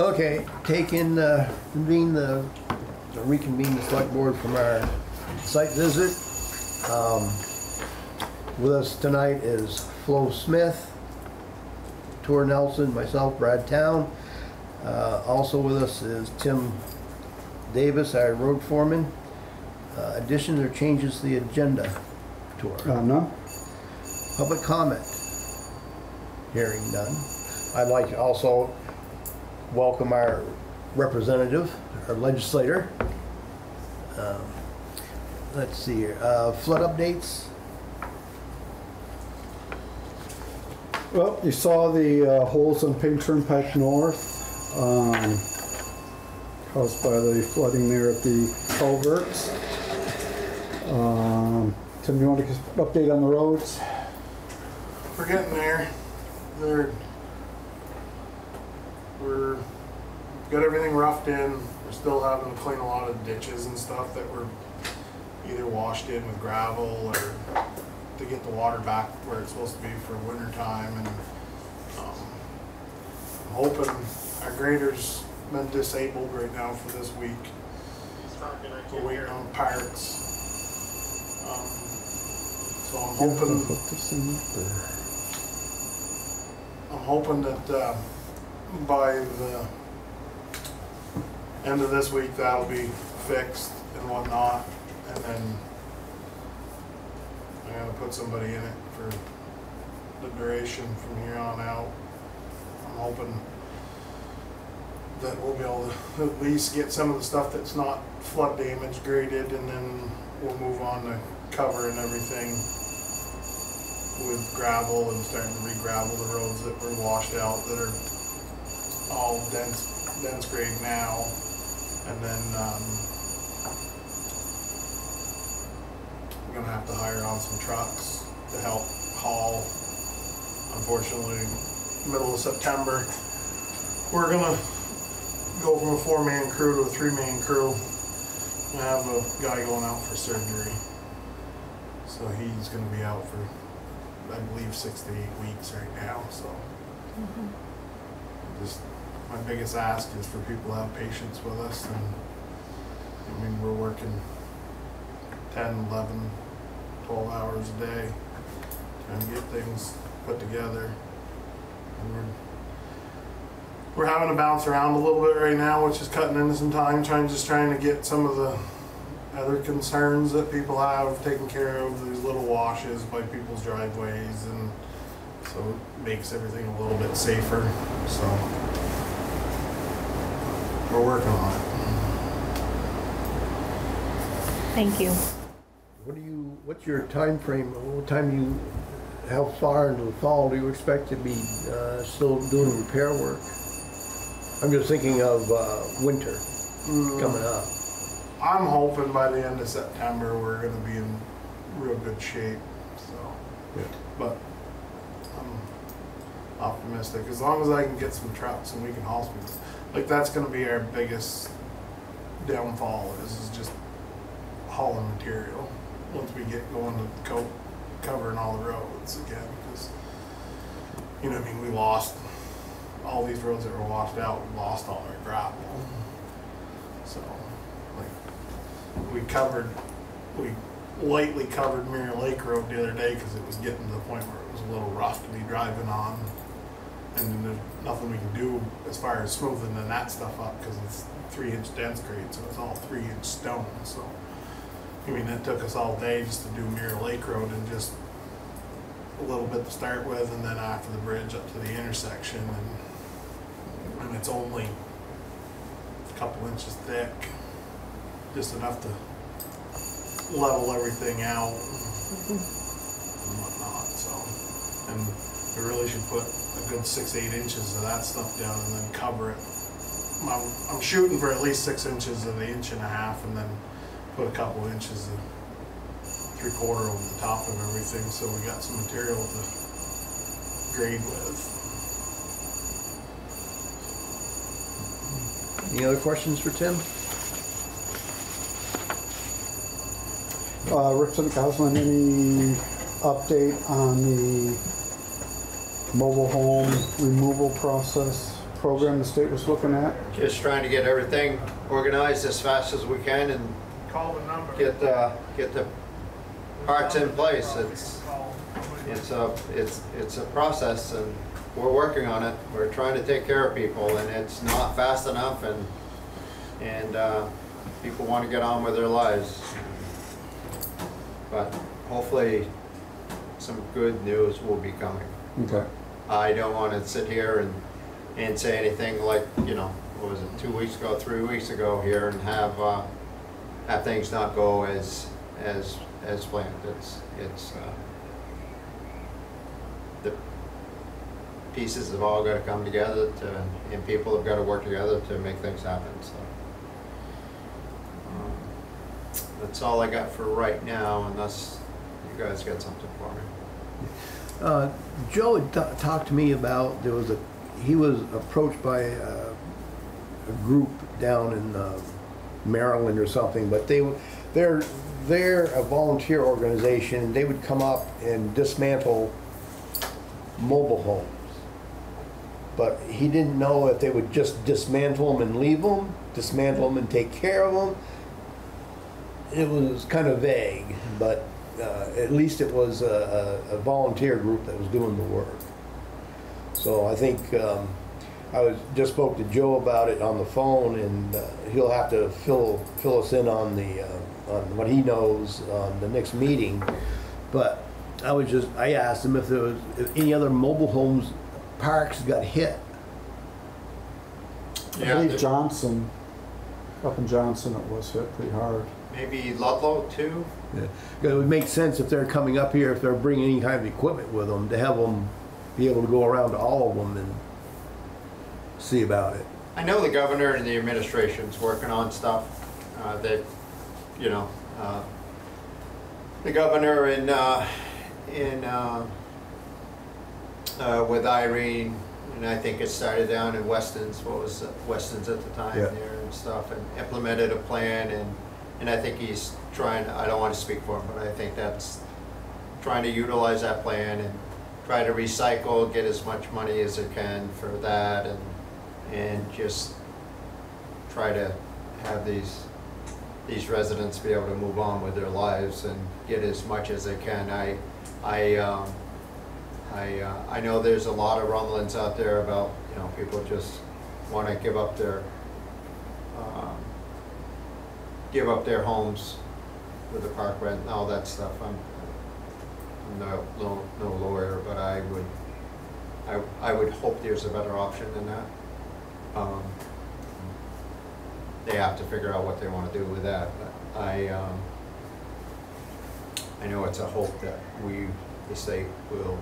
Okay, take in, uh, convene the, reconvene the select board from our site visit. Um, With us tonight is Flo Smith, Tor Nelson, myself, Brad Towne. Uh, Also with us is Tim Davis, our road foreman. Uh, Additions or changes to the agenda, Tor? Uh, none? Public comment? Hearing none. I'd like to also welcome our representative, our legislator. Um, Let's see here, uh, flood updates? Well, you saw the uh, holes in Paine Turnpike North, um, caused by the flooding there at the culverts. Um, Tim, you want to an update on the roads? We're getting there. They're, we're, got everything roughed in. We're still having to clean a lot of ditches and stuff that were either washed in with gravel or to get the water back where it's supposed to be for winter time and, um, I'm hoping our grader's been disabled right now for this week. We're waiting on parts. Um, So I'm hoping. Put this in there. I'm hoping that uh, by the end of this week, that'll be fixed and whatnot, and then I'm gonna put somebody in it for the duration from here on out. I'm hoping that we'll be able to at least get some of the stuff that's not flood damage graded, and then we'll move on to cover and everything with gravel and starting to re-gravel the roads that were washed out that are all dense, dense grade now. And then, um, we're gonna have to hire on some trucks to help haul. Unfortunately, middle of September, we're gonna go from a four-man crew to a three-man crew. I have a guy going out for surgery. So he's gonna be out for I believe six to eight weeks right now, so. Just, my biggest ask is for people to have patience with us and, I mean, we're working 10, 11, 12 hours a day trying to get things put together. And we're, we're having to bounce around a little bit right now, which is cutting into some time, trying, just trying to get some of the other concerns that people have taken care of, these little washes by people's driveways and so it makes everything a little bit safer, so. We're working on it. Thank you. What do you, what's your time frame? what time you, how far into the fall do you expect to be uh, still doing repair work? I'm just thinking of uh, winter coming up. I'm hoping by the end of September, we're gonna be in real good shape, so. Yeah. But I'm optimistic, as long as I can get some trucks and we can haul some, like, that's gonna be our biggest downfall, is, is just hauling material, once we get going to co- covering all the roads again, because, you know, I mean, we lost, all these roads that were washed out, we lost all our gravel. So, like, we covered, we lightly covered Mirror Lake Road the other day because it was getting to the point where it was a little rough to be driving on. And there's nothing we can do as far as smoothing that stuff up because it's three inch dense grade, so it's all three inch stone, so. I mean, it took us all day just to do Mirror Lake Road and just a little bit to start with and then after the bridge up to the intersection and, and it's only a couple inches thick, just enough to level everything out and whatnot, so. And we really should put a good six, eight inches of that stuff down and then cover it. I'm, I'm shooting for at least six inches of the inch and a half and then put a couple inches of three quarter over the top of everything, so we got some material to grade with. Any other questions for Tim? Uh, Rick Goslin, any update on the mobile home removal process? program the state was looking at? Just trying to get everything organized as fast as we can and Call the number. get, uh, get the parts in place. It's, it's a, it's, it's a process and we're working on it. We're trying to take care of people and it's not fast enough and, and, uh, people want to get on with their lives. But hopefully, some good news will be coming. Okay. I don't want to sit here and, and say anything like, you know, what was it, two weeks ago, three weeks ago here and have, uh, have things not go as, as, as planned. It's, it's, uh, the pieces have all got to come together to, and people have got to work together to make things happen, so. um, That's all I got for right now unless you guys got something for me. Uh, Joe had ta- talked to me about, there was a, he was approached by uh, a group down in uh, Maryland or something, but they, they're, they're a volunteer organization, they would come up and dismantle mobile homes. But he didn't know if they would just dismantle them and leave them, dismantle them and take care of them. It was kind of vague, but uh, at least it was a, a a volunteer group that was doing the work. So I think, um, I was, just spoke to Joe about it on the phone and uh, he'll have to fill, fill us in on the, uh, on what he knows on the next meeting. But I was just, I asked him if there was, if any other mobile homes, parks got hit. I believe Johnson, up in Johnson, it was hit pretty hard. Maybe Ludlow too? Yeah. It would make sense if they're coming up here, if they're bringing any kind of equipment with them, to have them be able to go around to all of them and see about it. I know the governor and the administration's working on stuff uh, that, you know, uh, the governor in, uh, in, uh, uh, with Irene, and I think it started down in Weston's, what was Weston's at the time Yeah. there and stuff, and implemented a plan, and, and I think he's trying, I don't want to speak for him, but I think that's trying to utilize that plan and try to recycle, get as much money as it can for that, and, and just try to have these, these residents be able to move on with their lives and get as much as they can. I, I, um, I, uh, I know there's a lot of rumblings out there about, you know, people just wanna give up their, um, give up their homes with the park rent and all that stuff. I'm, I'm no, no, no lawyer, but I would, I, I would hope there's a better option than that. Um, They have to figure out what they wanna do with that, but I, um, I know it's a hope that we, the state will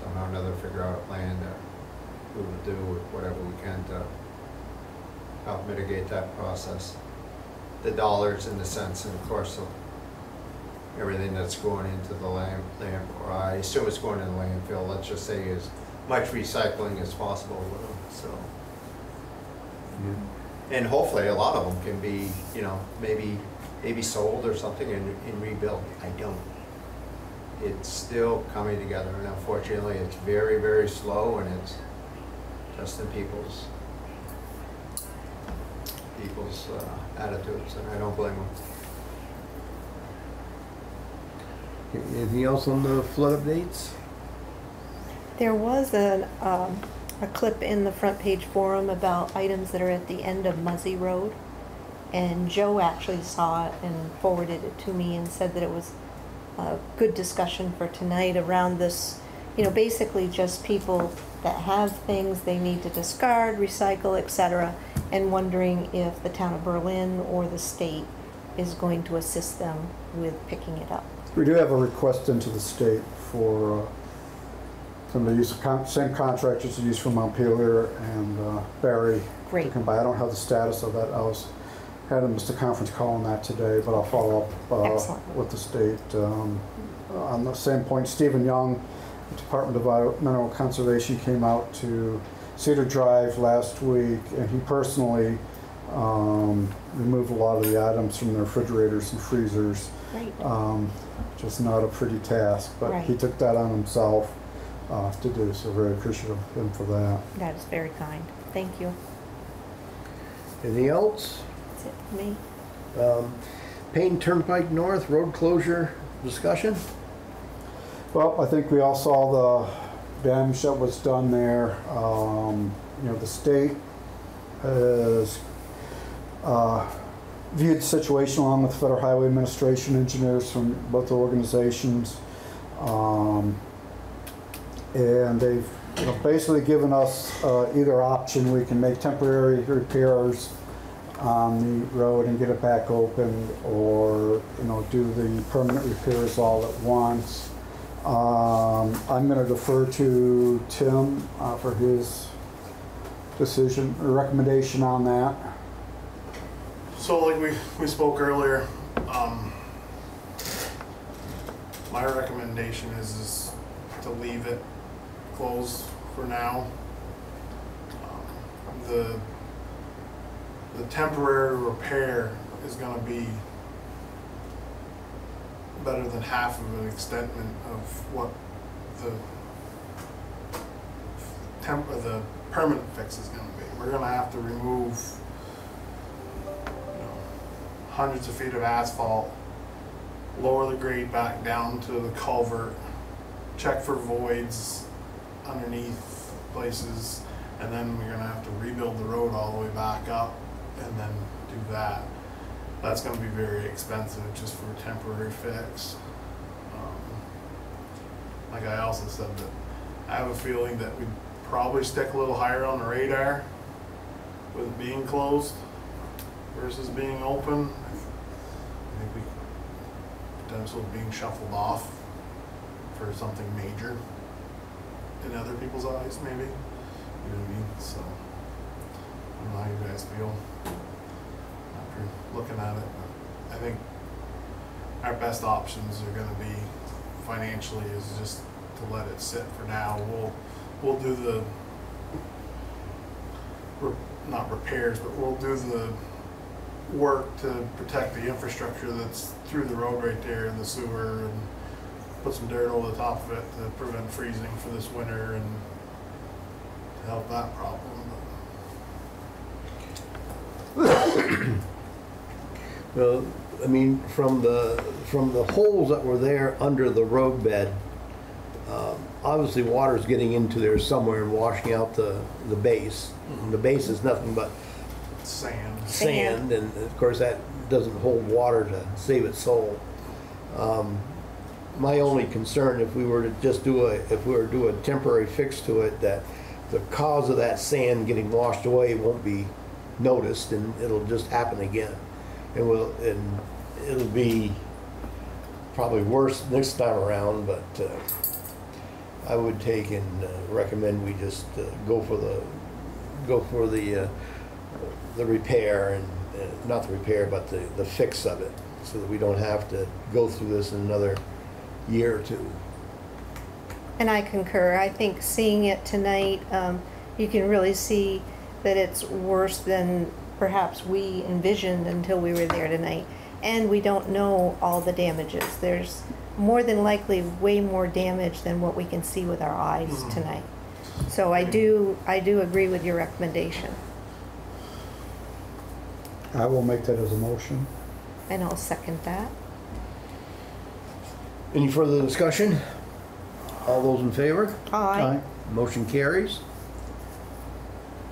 somehow or another figure out a plan that we will do whatever we can to help mitigate that process. The dollars and the cents and of course, of everything that's going into the land, land, or I assume it's going in the landfill, let's just say as much recycling as possible with them, so. And hopefully, a lot of them can be, you know, maybe, maybe sold or something and, and rebuilt. I don't. It's still coming together, and unfortunately, it's very, very slow, and it's just in people's, people's uh, attitudes, and I don't blame them. Anything else on the flood updates? There was a, um, a clip in the Front Porch Forum about items that are at the end of Muzzy Road. And Joe actually saw it and forwarded it to me and said that it was a good discussion for tonight around this, you know, basically just people that have things they need to discard, recycle, etc cetera, and wondering if the town of Berlin or the state is going to assist them with picking it up. We do have a request into the state for, uh, some of the use of con- same contractors to use from Montpelier and uh, Barre. Great. To come by. I don't have the status of that. I was, had a Mr. Conference call on that today, but I'll follow up uh, with the state. Um, On the same point, Stephen Young, Department of Environmental Conservation, came out to Cedar Drive last week, and he personally um, removed a lot of the items from the refrigerators and freezers. Right. Um, Just not a pretty task, but he took that on himself uh, to do, so very appreciative of him for that. That is very kind. Thank you. Anything else? That's it for me. Um, Paine Turnpike North, road closure discussion? Well, I think we all saw the damage that was done there. Um, you know, the state has uh, viewed the situation along with Federal Highway Administration engineers from both organizations. Um, and they've you know, basically given us uh, either option. We can make temporary repairs on the road and get it back open, or you know, do the permanent repairs all at once. Um, I'm going to defer to Tim uh, for his decision or recommendation on that. So like we, we spoke earlier, um, my recommendation is, is to leave it closed for now. Um, The, the temporary repair is gonna be better than half of an extentment of what the temp, the permanent fix is gonna be. We're gonna have to remove you know, hundreds of feet of asphalt, lower the grade back down to the culvert, check for voids underneath places, and then we're gonna have to rebuild the road all the way back up and then do that. That's gonna be very expensive just for a temporary fix. Um, Like I also said that I have a feeling that we'd probably stick a little higher on the radar with it being closed versus being open. I think we potentially being shuffled off for something major in other people's eyes, maybe. You know what I mean? So I don't know how you guys feel after looking at it. But I think our best options are going to be financially is just to let it sit for now. We'll we'll do the re- not repairs, but we'll do the work to protect the infrastructure that's through the road right there and the sewer and put some dirt over the top of it to prevent freezing for this winter and to help that problem. Well, I mean, from the, from the holes that were there under the road bed, um, obviously water's getting into there somewhere and washing out the, the base. The base is nothing but But sand. sand, and of course that doesn't hold water to save its soul. Um, My only concern, if we were to just do a, if we were to do a temporary fix to it, that the cause of that sand getting washed away won't be noticed, and it'll just happen again. And will, and it'll be probably worse next time around, but uh, I would take and uh, recommend we just uh, go for the, go for the, uh, the repair and, not the repair, but the, the fix of it, so that we don't have to go through this in another year or two. And I concur. I think seeing it tonight, um, you can really see that it's worse than perhaps we envisioned until we were there tonight. And we don't know all the damages. There's more than likely way more damage than what we can see with our eyes Mhm. tonight. So I do, I do agree with your recommendation. I will make that as a motion. And I'll second that. Any further discussion? All those in favor? Aye. Motion carries.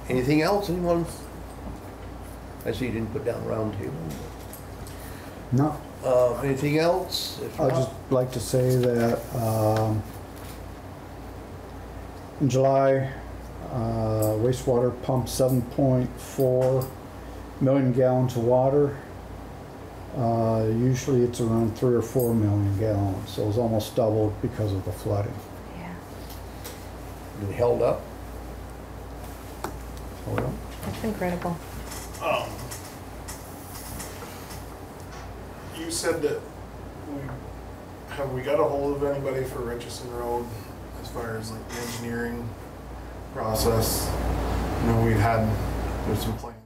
Anything else, anyone? I see you didn't put down round table. No, Uh, anything else? If I'd not- just like to say that um, in July, uh, wastewater pumped 7.4 million gallons of water. Uh, Usually it's around 3 or 4 million gallons, so it's almost doubled because of the flooding. Yeah, It held up? Well, that's incredible. Um, you said that we, have we got a hold of anybody for Richardson Road as far as like the engineering process? You know, we've had, there's some plans.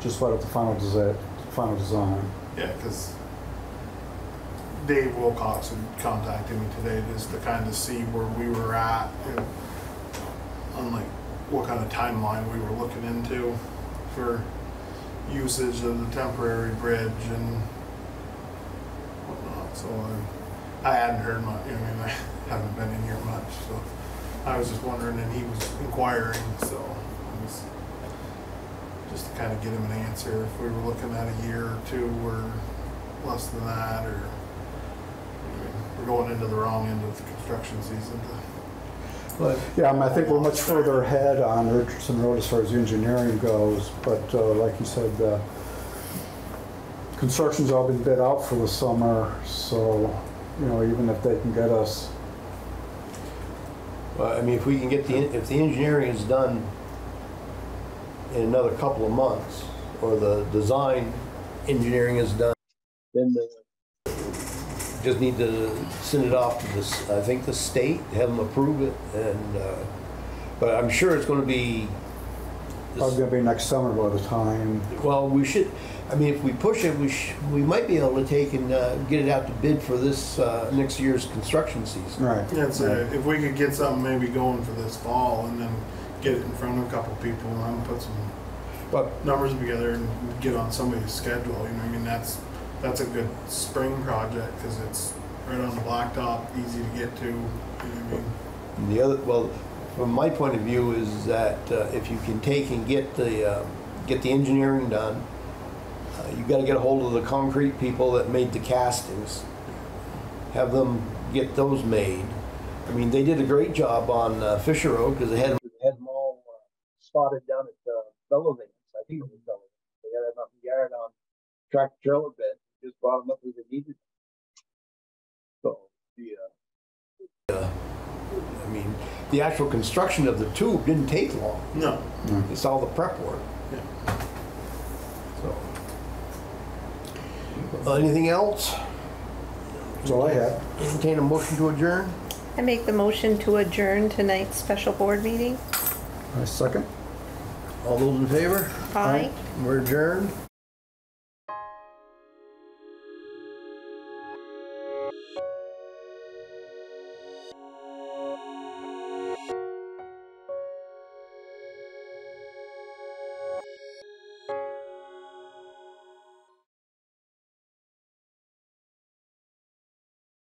Just let the final desi- final design. Yeah, because Dave Wilcox had contacted me today just to kind of see where we were at and on like what kind of timeline we were looking into for usage of the temporary bridge and whatnot. So I, I hadn't heard much. I mean, I haven't been in here much, so I was just wondering, and he was inquiring, so I was just to kind of get him an answer if we were looking at a year or two or less than that, or we're going into the wrong end of the construction season. But Yeah, I mean, I think we're much further ahead on Richardson Road as far as engineering goes, but uh, like you said, uh, construction's all been bid out for the summer, so, you know, even if they can get us, Well, I mean, if we can get the, if the engineering is done in another couple of months, or the design engineering is done, then the, just need to send it off to this, I think the state, have them approve it, and, uh, but I'm sure it's gonna be, probably gonna be next summer by the time, well, we should, I mean, if we push it, we sh, we might be able to take and, uh, get it out to bid for this, uh, next year's construction season. right. Yeah, so if we could get something maybe going for this fall and then get it in front of a couple people and then put some But numbers together and get on somebody's schedule, you know, I mean, that's, that's a good spring project, cause it's right on the blacktop, easy to get to, you know what I mean? And The other, well, from my point of view is that uh, if you can take and get the, uh, get the engineering done, uh, you gotta get a hold of the concrete people that made the castings. Have them get those made. I mean, they did a great job on uh, Fisher Road because they had, they had them all uh, spotted down at uh, Belleville. I think it was Belleville. They had them up in the yard on tractor trailer bed, just brought them up as they needed. So, the, uh, uh, I mean, the actual construction of the tube didn't take long. No, It's all the prep work, yeah. so. Uh, Anything else? That's all I had. Entertain a motion to adjourn? I make the motion to adjourn tonight's special board meeting. A second? All those in favor? Aye. We're adjourned.